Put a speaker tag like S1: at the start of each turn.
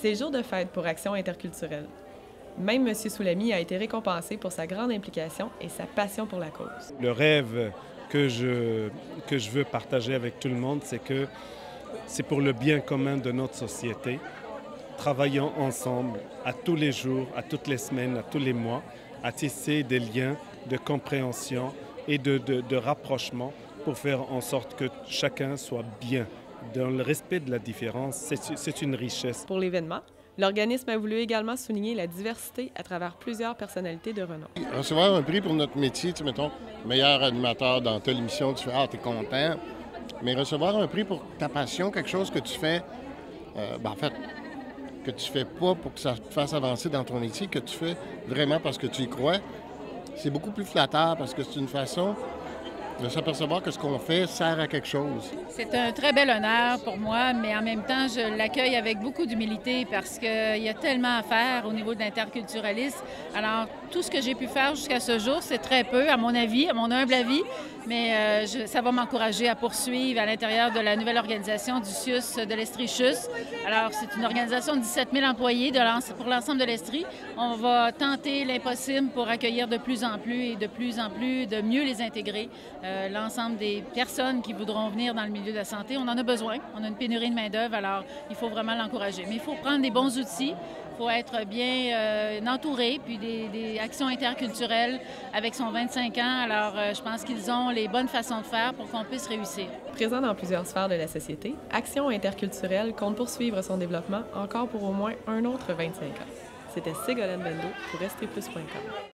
S1: C'est jour de fête pour Action interculturelle. Même M. Soulami a été récompensé pour sa grande implication et sa passion pour la cause.
S2: Le rêve que je, que je veux partager avec tout le monde, c'est que c'est pour le bien commun de notre société. Travaillons ensemble à tous les jours, à toutes les semaines, à tous les mois, à tisser des liens de compréhension et de, de rapprochement pour faire en sorte que chacun soit bien. Dans le respect de la différence, c'est une richesse.
S1: Pour l'événement, l'organisme a voulu également souligner la diversité à travers plusieurs personnalités de renom.
S3: Recevoir un prix pour notre métier, tu mettons, meilleur animateur dans telle émission, tu fais Ah, t'es content. Mais recevoir un prix pour ta passion, quelque chose que tu fais, euh, ben en fait, que tu fais pas pour que ça te fasse avancer dans ton métier, que tu fais vraiment parce que tu y crois, c'est beaucoup plus flatteur parce que c'est une façon de s'apercevoir que ce qu'on fait sert à quelque chose.
S4: C'est un très bel honneur pour moi, mais en même temps, je l'accueille avec beaucoup d'humilité parce qu'il y a tellement à faire au niveau de l'interculturalisme. Alors, tout ce que j'ai pu faire jusqu'à ce jour, c'est très peu, à mon avis, à mon humble avis, mais euh, ça va m'encourager à poursuivre à l'intérieur de la nouvelle organisation du CIUS de l'Estrichus. Alors, c'est une organisation de 17 000 employés pour l'ensemble de l'Estrie. On va tenter l'impossible pour accueillir de plus en plus et de plus en plus, de mieux les intégrer. Euh, l'ensemble des personnes qui voudront venir dans le milieu de la santé, on en a besoin. On a une pénurie de main-d'œuvre, alors il faut vraiment l'encourager. Mais il faut prendre des bons outils faut être bien euh, entouré, puis des, actions interculturelles avec son 25 ans. Alors, euh, je pense qu'ils ont les bonnes façons de faire pour qu'on puisse réussir.
S1: Présent dans plusieurs sphères de la société, Action interculturelle compte poursuivre son développement encore pour au moins un autre 25 ans. C'était Ségolène Bendo pour restreplus.com.